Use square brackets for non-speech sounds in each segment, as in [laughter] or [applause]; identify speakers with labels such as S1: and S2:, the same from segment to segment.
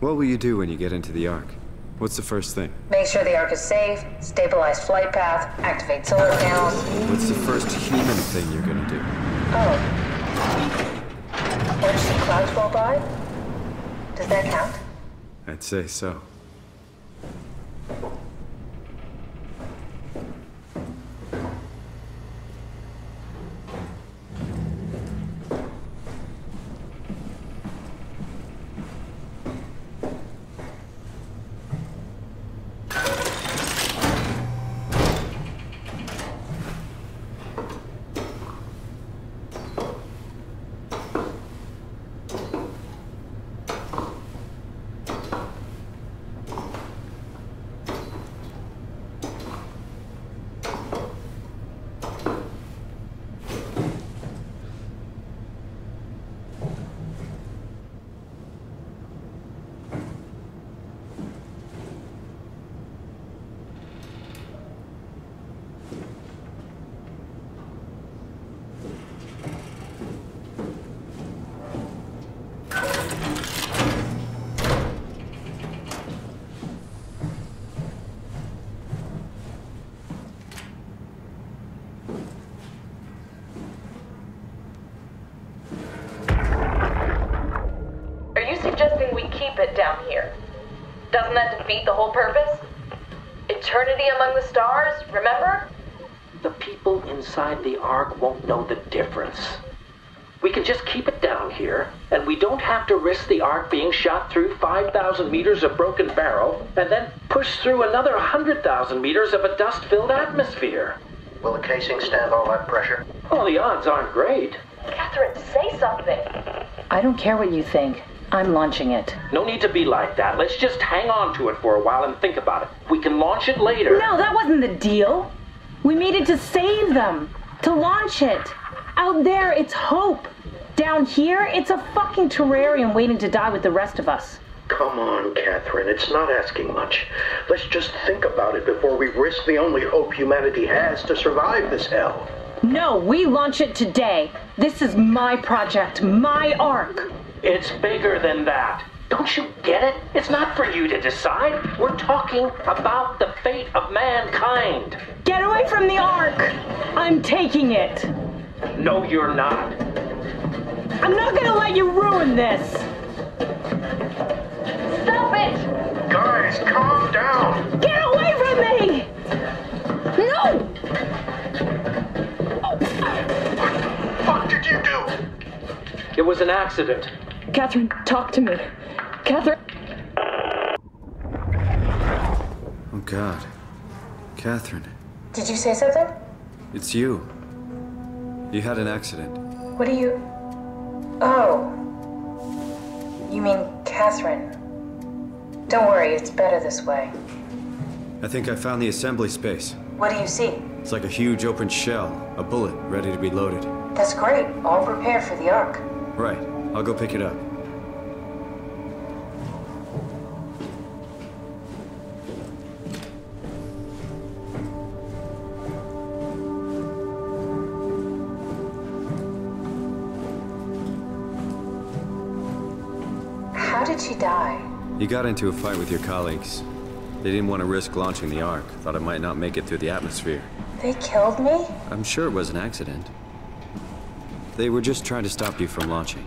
S1: What will you do when you get into the Ark? What's the first thing?
S2: Make sure the Ark is safe, stabilize flight path, activate solar panels.
S1: What's the first human thing you're gonna do?
S2: Oh. Watch some clouds roll by? Does that count?
S1: I'd say so.
S3: Are you suggesting we keep it down here? Doesn't that defeat the whole purpose? Eternity among the stars, remember?
S4: The people inside the Ark won't know the difference. We can just keep it down here, and we don't have to risk the Ark being shot through 5,000 meters of broken barrel, and then push through another 100,000 meters of a dust filled atmosphere.
S5: Will the casing stand all that pressure?
S4: Well, the odds aren't great.
S3: Catherine, say something.
S6: I don't care what you think. I'm launching it.
S4: No need to be like that. Let's just hang on to it for a while and think about it. We can launch it later.
S6: No, that wasn't the deal. We made it to save them, to launch it. Out there, it's hope. Down here, it's a fucking terrarium waiting to die with the rest of us.
S5: Come on, Catherine. It's not asking much. Let's just think about it before we risk the only hope humanity has to survive this hell.
S6: No, we launch it today. This is my project, my Ark.
S4: It's bigger than that. Don't you get it? It's not for you to decide. We're talking about the fate of mankind.
S6: Get away from the Ark! I'm taking it.
S4: No, you're not.
S6: I'm not gonna let you ruin this.
S3: Stop it!
S5: Guys, calm down.
S6: Get away from me! No!
S5: What the fuck did you do?
S4: It was an accident.
S6: Catherine, talk to me. Catherine.
S1: Oh God. Catherine,
S2: Did you say something?
S1: it's you. You had an accident.
S2: What do you. Oh. You mean Catherine? Don't worry, it's better this way.
S1: I think I found the assembly space.
S2: What do you see?
S1: It's like a huge open shell, a bullet ready to be loaded.
S2: That's great. All prepared for the Ark.
S1: Right, I'll go pick it up. You got into a fight with your colleagues. They didn't want to risk launching the Ark. Thought it might not make it through the atmosphere.
S2: They killed me?
S1: I'm sure it was an accident. They were just trying to stop you from launching.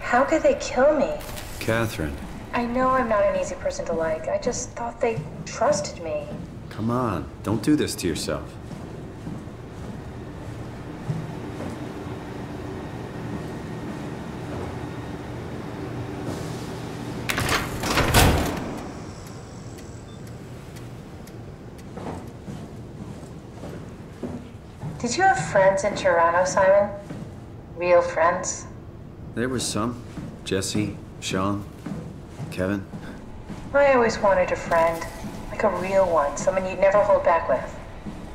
S2: How could they kill me?
S1: Catherine,
S2: I know I'm not an easy person to like. I just thought they trusted me.
S1: Come on. Don't do this to yourself.
S2: Did you have friends in Toronto, Simon? Real friends?
S1: There were some. Jesse, Sean, Kevin.
S2: I always wanted a friend. Like a real one, someone you'd never hold back with.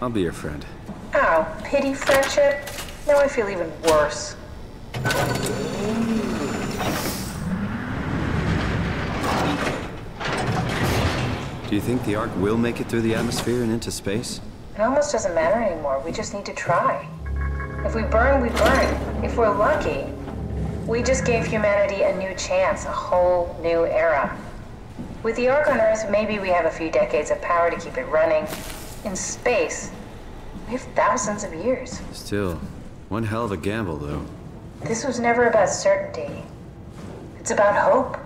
S1: I'll be your friend.
S2: Oh, pity friendship? Now I feel even worse.
S1: Do you think the Ark will make it through the atmosphere and into space?
S2: It almost doesn't matter anymore. We just need to try. If we burn, we burn. If we're lucky, we just gave humanity a new chance, a whole new era. With the Ark on Earth, maybe we have a few decades of power to keep it running. In space, we have thousands of years.
S1: Still, one hell of a gamble, though.
S2: This was never about certainty. It's about hope.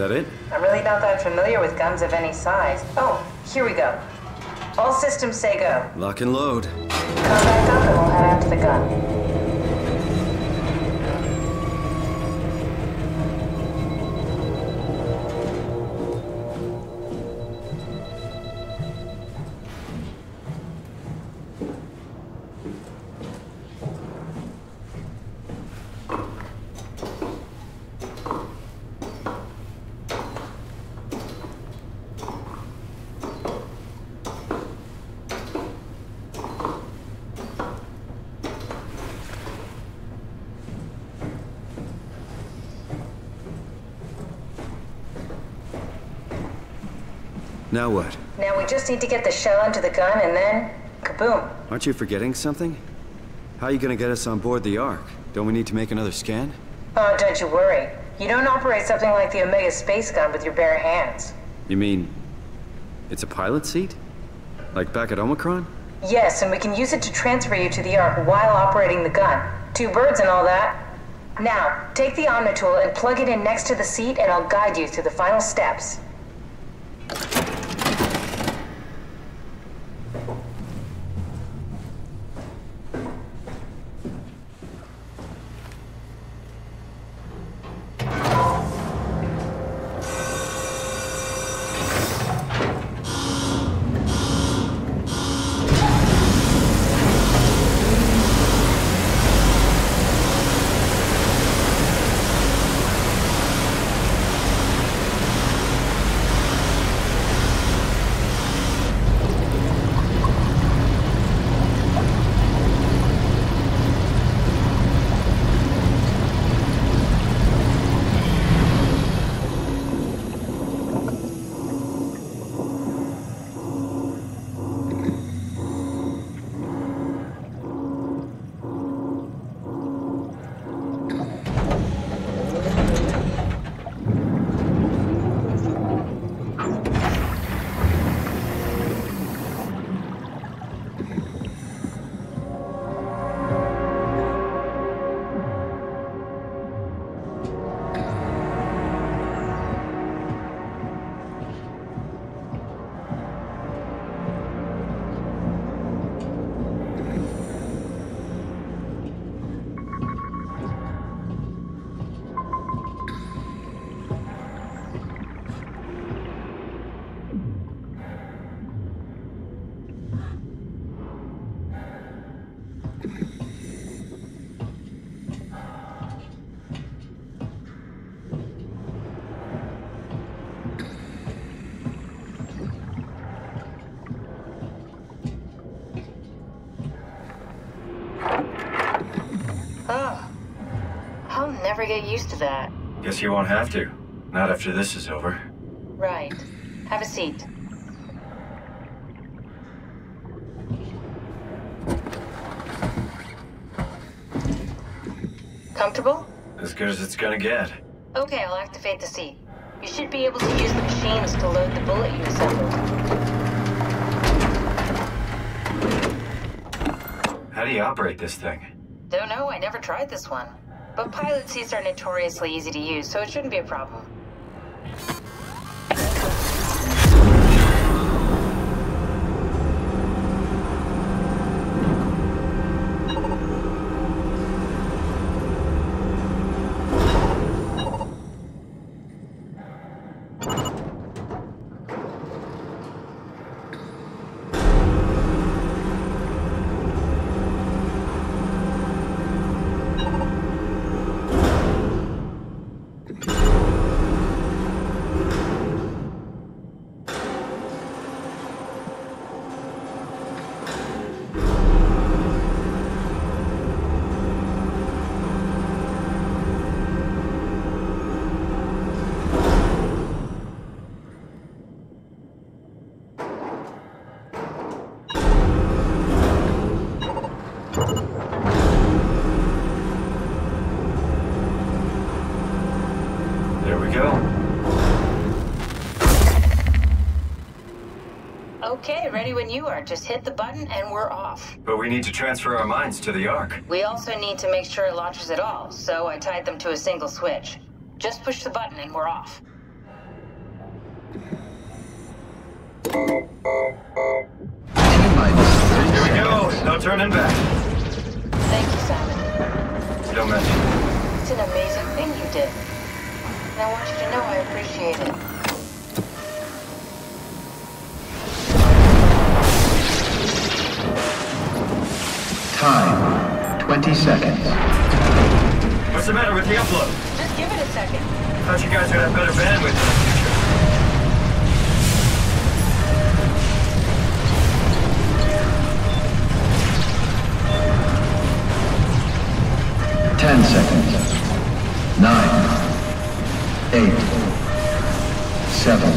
S1: That it?
S2: I'm really not that familiar with guns of any size. Oh, here we go. All systems say go.
S1: Lock and load.
S2: Come back up and we'll head out to the gun.
S1: Now what?
S2: Now we just need to get the shell into the gun and then kaboom.
S1: Aren't you forgetting something? How are you gonna get us on board the Ark? Don't we need to make another scan?
S2: Oh, don't you worry. You don't operate something like the Omega space gun with your bare hands.
S1: You mean... it's a pilot seat? Like back at Omicron?
S2: Yes, and we can use it to transfer you to the Ark while operating the gun. Two birds and all that. Now, take the Omnitool and plug it in next to the seat and I'll guide you through the final steps. Get used to that.
S1: Guess you won't have to. Not after this is over.
S2: Right. Have a seat. Comfortable?
S1: As good as it's gonna get.
S2: Okay, I'll activate the seat. You should be able to use the machines to load the bullet you assembled.
S1: How do you operate this thing?
S2: Don't know, I never tried this one. But pilot seats are notoriously easy to use, so it shouldn't be a problem. Okay, ready when you are. Just hit the button and we're off.
S1: But we need to transfer our minds to the Ark.
S2: We also need to make sure it launches at all, so I tied them to a single switch. Just push the button and we're off.
S1: Here we go. No turning back.
S2: Thank you, Simon.
S1: Don't mention it.
S2: It's an amazing thing you did. And I want you to know I appreciate it.
S7: Time, 20 seconds.
S1: What's the matter with the upload?
S2: Just give it a second.
S1: I Thought you guys would have better bandwidth in the future.
S7: Ten seconds. Nine. Eight. Seven.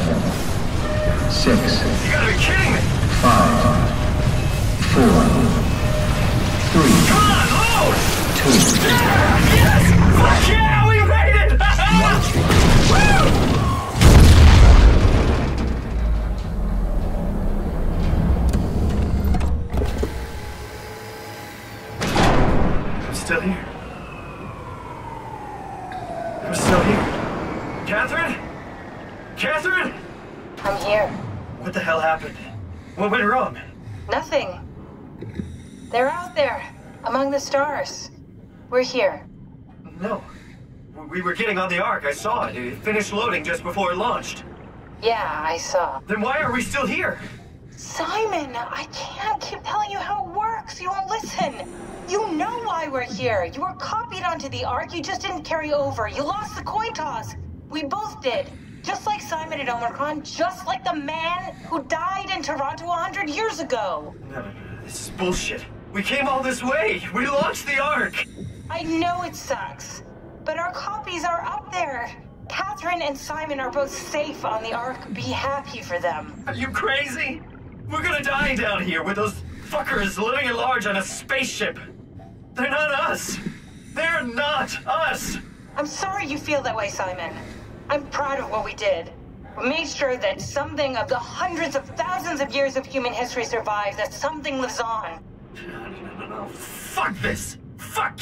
S7: Six.
S1: You gotta be kidding me!
S7: Five. Four.
S1: Yes! Fuck yeah, we made it! [laughs]
S2: We're here.
S1: No. We were getting on the Ark. I saw it. It finished loading just before it launched.
S2: Yeah, I saw.
S1: Then why are we still here?
S2: Simon, I can't keep telling you how it works. You won't listen. You know why we're here. You were copied onto the Ark. You just didn't carry over. You lost the coin toss. We both did. Just like Simon at Omicron, just like the man who died in Toronto a hundred years ago.
S1: No, no, no. This is bullshit. We came all this way. We launched the Ark.
S2: I know it sucks, but our copies are up there. Catherine and Simon are both safe on the Ark. Be happy for them.
S1: Are you crazy? We're gonna die down here with those fuckers living at large on a spaceship. They're not us. They're not us.
S2: I'm sorry you feel that way, Simon. I'm proud of what we did. We made sure that something of the hundreds of thousands of years of human history survives, that something lives on.
S1: No, no, no, no. Fuck this. Fuck.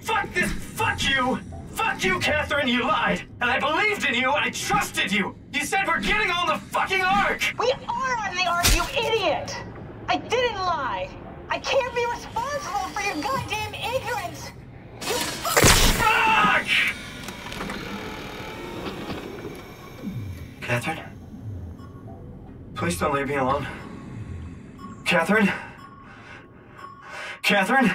S1: Fuck this. Fuck you. Fuck you, Catherine. You lied. And I believed in you. I trusted you. You said we're getting on the fucking Ark.
S2: We are on the Ark, you idiot! I didn't lie. I can't be responsible for your goddamn ignorance. You
S1: Fuck! Catherine? Please don't leave me alone. Catherine? Catherine?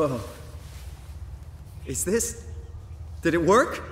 S1: Whoa. Is this. Did it work?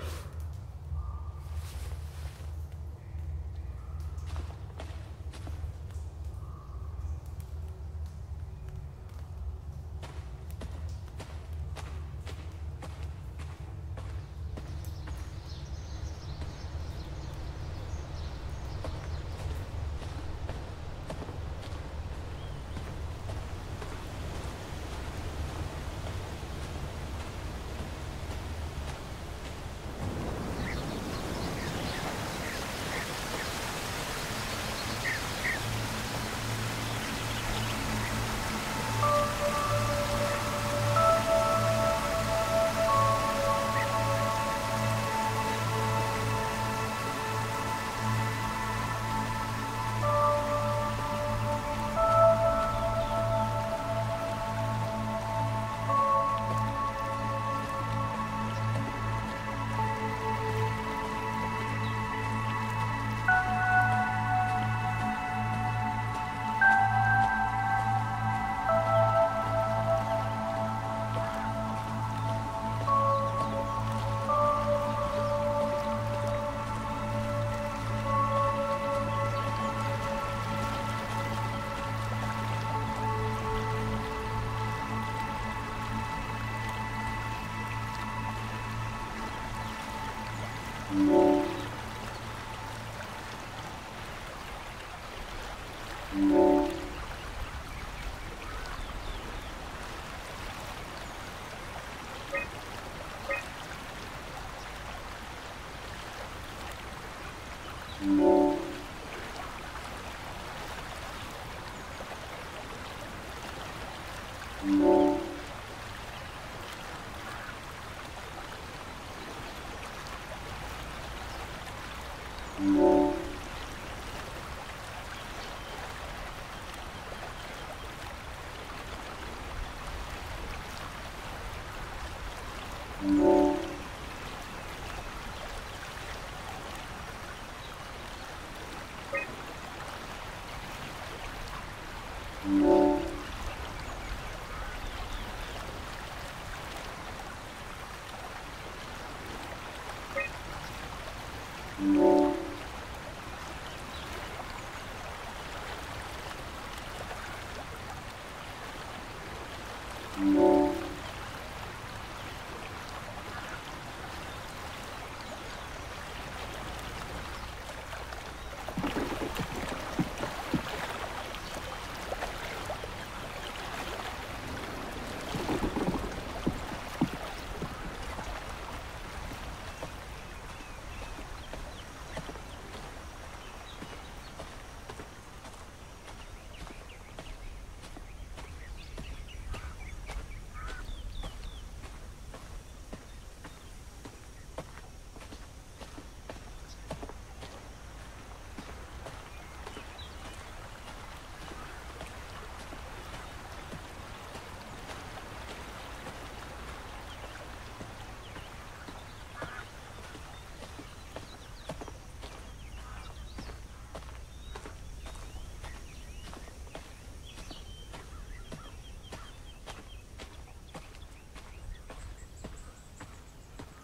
S1: Mm-hmm.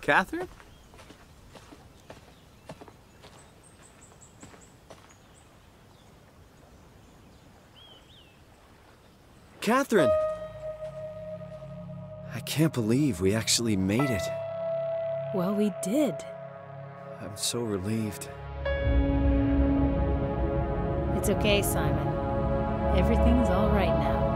S1: Catherine? Catherine! I can't believe we actually made it.
S8: Well, we did.
S1: I'm so relieved.
S8: It's okay, Simon. Everything's all right now.